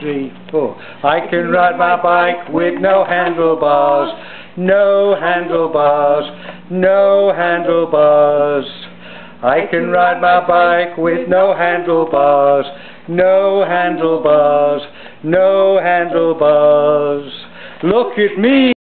three, four. I can ride my bike with no handlebars, no handlebars, no handlebars. I can ride my bike with no handlebars, no handlebars, no handlebars. Look at me.